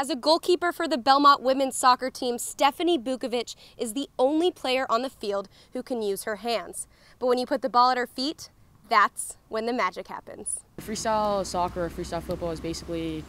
As a goalkeeper for the Belmont women's soccer team, Stephanie Bukovec is the only player on the field who can use her hands. But when you put the ball at her feet, that's when the magic happens. Freestyle soccer or freestyle football is basically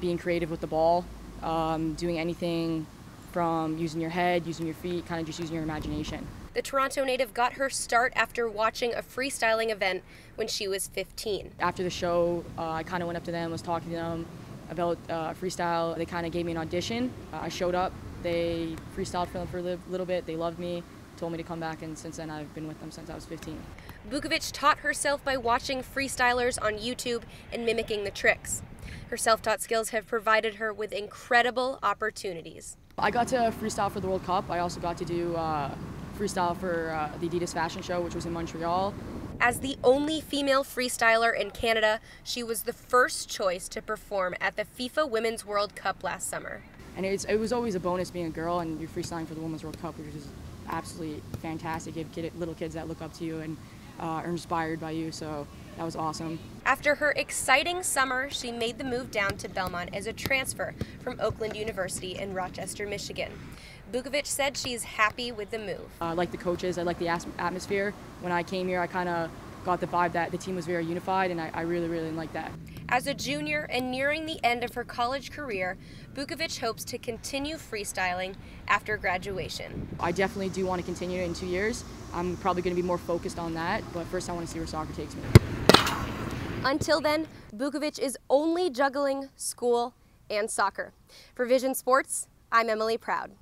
being creative with the ball, um, doing anything from using your head, using your feet, kind of just using your imagination. The Toronto native got her start after watching a freestyling event when she was 15. After the show, uh, I kind of went up to them, was talking to them, about uh, freestyle. They kind of gave me an audition. Uh, I showed up. They freestyled for them for a little bit. They loved me, told me to come back, and since then I've been with them since I was 15. Bukovec taught herself by watching freestylers on YouTube and mimicking the tricks. Her self-taught skills have provided her with incredible opportunities. I got to freestyle for the World Cup. I also got to do uh, freestyle for uh, the Adidas Fashion Show, which was in Montreal. As the only female freestyler in Canada, she was the first choice to perform at the FIFA Women's World Cup last summer. And it was always a bonus being a girl and you're freestyling for the Women's World Cup, which is absolutely fantastic. You have little kids that look up to you and uh, are inspired by you, so that was awesome. After her exciting summer, she made the move down to Belmont as a transfer from Oakland University in Rochester, Michigan. Bukovec said she's happy with the move. I like the coaches, I like the atmosphere. When I came here, I kind of got the vibe that the team was very unified, and I, I really, really like that. As a junior and nearing the end of her college career, Bukovec hopes to continue freestyling after graduation. I definitely do want to continue in two years. I'm probably going to be more focused on that, but first I want to see where soccer takes me. Until then, Bukovec is only juggling school and soccer. For Vision Sports, I'm Emily Proud.